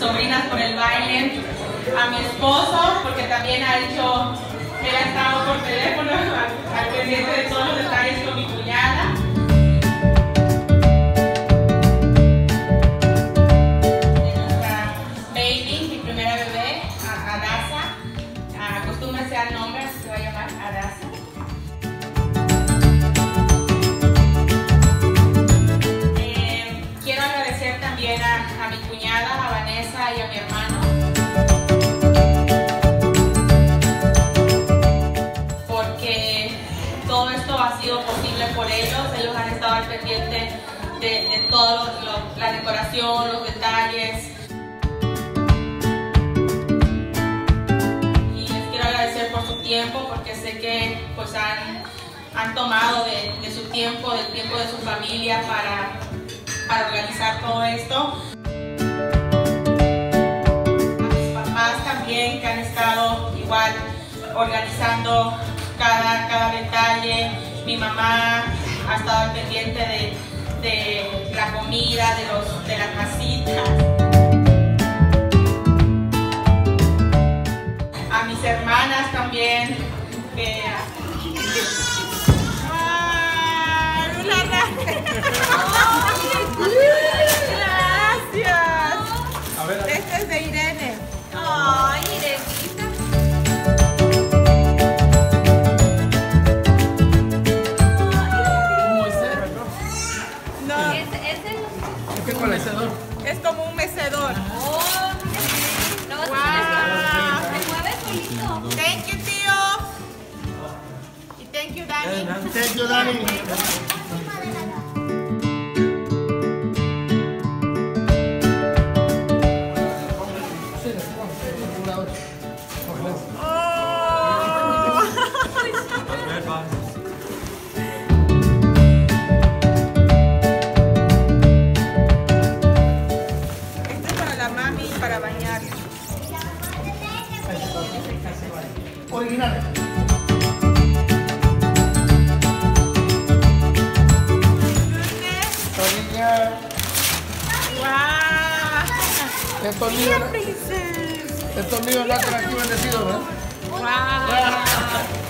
sobrinas por el baile, a mi esposo, porque también ha hecho, él ha estado por teléfono al, pendiente de todos los detalles con mi cuñada. Baby, mi primera bebé, a- Adasa. Acostúmbrase al nombre, se va a llamar y a mi hermano. Porque todo esto ha sido posible por ellos. Ellos han estado al pendiente de, de la decoración, los detalles. Y les quiero agradecer por su tiempo porque sé que pues han, han tomado de, de su tiempo, del tiempo de su familia para, para organizar todo esto. Organizando cada, cada detalle. Mi mamá ha estado pendiente de, de la comida, de, los, de las masitas. a mis hermanas también. que- es como un mecedor. Oh, no, Wow. se mueve solito. Thank you, tío. Y thank you, Dani. Thank you, Dani. Este Original. Tornilla. Wow. Estos niños, estos niños nacen aquí bendecidos, ¿verdad? Wow.